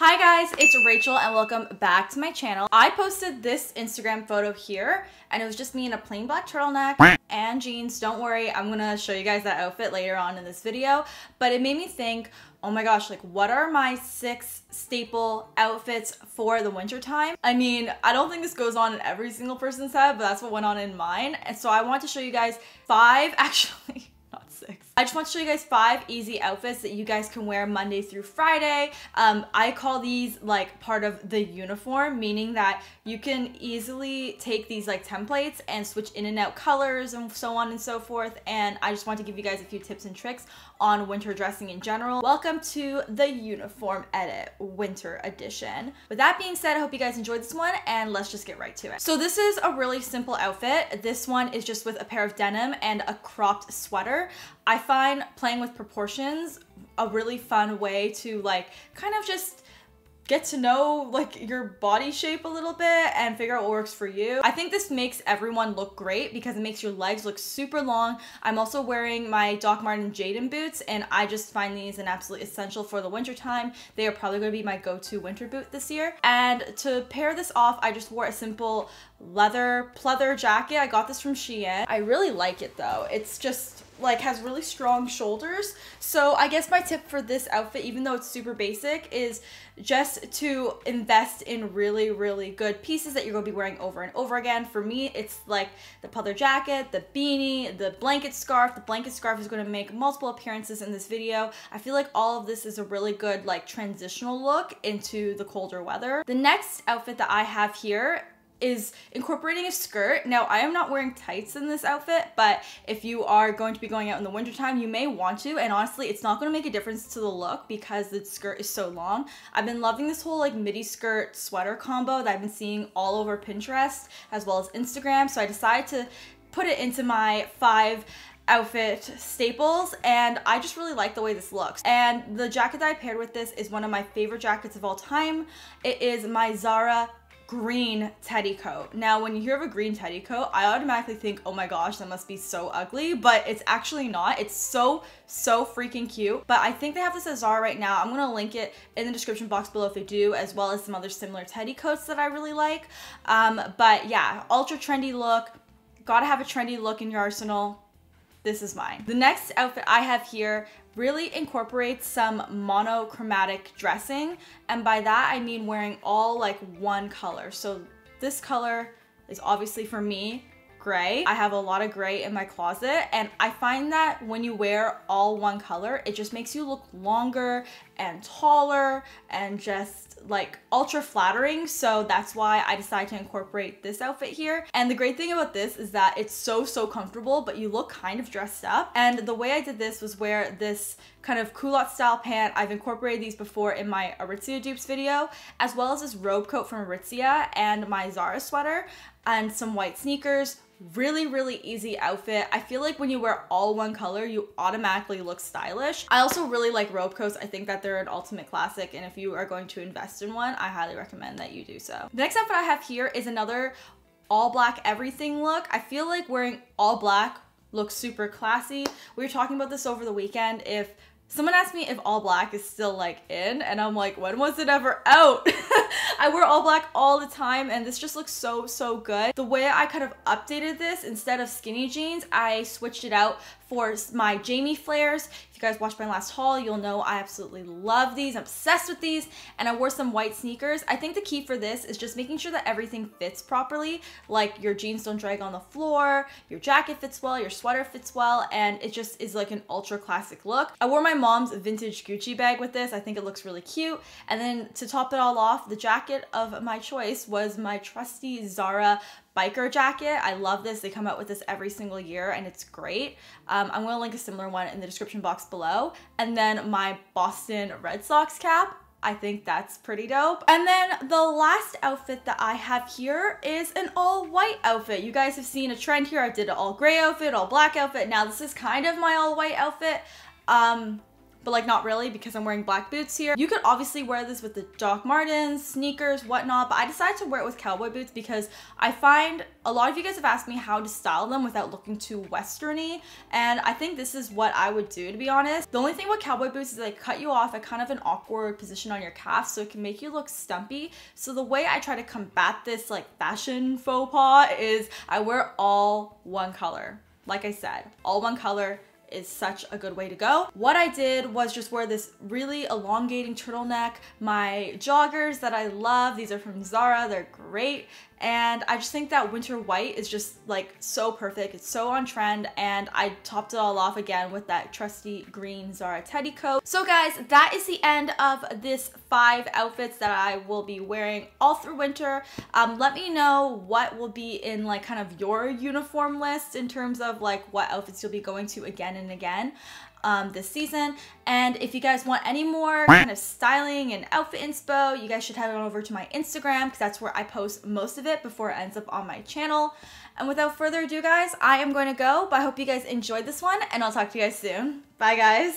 Hi guys, it's Rachel and welcome back to my channel. I posted this Instagram photo here and it was just me in a plain black turtleneck and jeans. Don't worry, I'm gonna show you guys that outfit later on in this video, but it made me think, oh my gosh, like what are my six staple outfits for the winter time? I mean, I don't think this goes on in every single person's head, but that's what went on in mine. And so I want to show you guys five, actually, not six. I just want to show you guys five easy outfits that you guys can wear Monday through Friday. Um, I call these like part of the uniform, meaning that you can easily take these like templates and switch in and out colors and so on and so forth. And I just want to give you guys a few tips and tricks on winter dressing in general. Welcome to the Uniform Edit Winter Edition. With that being said, I hope you guys enjoyed this one and let's just get right to it. So this is a really simple outfit. This one is just with a pair of denim and a cropped sweater. I find playing with proportions a really fun way to like kind of just get to know like your body shape a little bit and figure out what works for you. I think this makes everyone look great because it makes your legs look super long. I'm also wearing my Doc Marten Jadon boots and I just find these an absolute essential for the winter time. They are probably going to be my go-to winter boot this year. And to pair this off, I just wore a simple leather pleather jacket. I got this from Shein. I really like it though. It's just like has really strong shoulders. So I guess my tip for this outfit, even though it's super basic, is just to invest in really, really good pieces that you're gonna be wearing over and over again. For me, it's like the pleather jacket, the beanie, the blanket scarf. The blanket scarf is gonna make multiple appearances in this video. I feel like all of this is a really good like transitional look into the colder weather. The next outfit that I have here is incorporating a skirt. Now, I am not wearing tights in this outfit, but if you are going to be going out in the wintertime, you may want to. And honestly, it's not going to make a difference to the look because the skirt is so long. I've been loving this whole like midi skirt sweater combo that I've been seeing all over Pinterest as well as Instagram. So I decided to put it into my five outfit staples and I just really like the way this looks. And the jacket that I paired with this is one of my favorite jackets of all time. It is my Zara green teddy coat. Now, when you hear of a green teddy coat, I automatically think, oh my gosh, that must be so ugly, but it's actually not. It's so, so freaking cute. But I think they have this at Zara right now. I'm gonna link it in the description box below if they do, as well as some other similar teddy coats that I really like. Um, but yeah, ultra trendy look. Gotta have a trendy look in your arsenal this is mine. The next outfit I have here really incorporates some monochromatic dressing. And by that, I mean wearing all like one color. So this color is obviously for me, gray. I have a lot of gray in my closet and I find that when you wear all one color, it just makes you look longer and taller and just like ultra flattering. So that's why I decided to incorporate this outfit here. And the great thing about this is that it's so so comfortable but you look kind of dressed up. And the way I did this was wear this kind of culotte style pant. I've incorporated these before in my Aritzia dupes video as well as this robe coat from Aritzia and my Zara sweater and some white sneakers. Really really easy outfit. I feel like when you wear all one color you automatically look stylish. I also really like robe coats. I think that they're an ultimate classic and if you are going to invest in one i highly recommend that you do so. The next outfit i have here is another all black everything look. I feel like wearing all black looks super classy. We were talking about this over the weekend. If Someone asked me if all black is still like in and I'm like, when was it ever out? I wear all black all the time and this just looks so, so good. The way I kind of updated this, instead of skinny jeans, I switched it out for my Jamie flares. If you guys watched my last haul, you'll know I absolutely love these. I'm obsessed with these and I wore some white sneakers. I think the key for this is just making sure that everything fits properly. Like your jeans don't drag on the floor, your jacket fits well, your sweater fits well, and it just is like an ultra classic look. I wore my mom's vintage Gucci bag with this. I think it looks really cute. And then to top it all off, the jacket of my choice was my trusty Zara biker jacket. I love this. They come out with this every single year and it's great. Um, I'm gonna link a similar one in the description box below. And then my Boston Red Sox cap. I think that's pretty dope. And then the last outfit that I have here is an all white outfit. You guys have seen a trend here. I did an all gray outfit, all black outfit. Now this is kind of my all white outfit. Um, but like not really because I'm wearing black boots here. You could obviously wear this with the Doc Martens, sneakers, whatnot, but I decided to wear it with cowboy boots because I find a lot of you guys have asked me how to style them without looking too westerny, and I think this is what I would do to be honest. The only thing with cowboy boots is they cut you off at kind of an awkward position on your calf, so it can make you look stumpy. So the way I try to combat this like fashion faux pas is I wear all one color. Like I said, all one color, is such a good way to go. What I did was just wear this really elongating turtleneck, my joggers that I love, these are from Zara, they're great, and I just think that winter white is just like so perfect. It's so on trend and I topped it all off again with that trusty green Zara teddy coat. So guys, that is the end of this five outfits that I will be wearing all through winter. Um, let me know what will be in like kind of your uniform list in terms of like what outfits you'll be going to again and again um, this season. And if you guys want any more kind of styling and outfit inspo, you guys should head on over to my Instagram because that's where I post most of it before it ends up on my channel. And without further ado, guys, I am going to go, but I hope you guys enjoyed this one, and I'll talk to you guys soon. Bye, guys.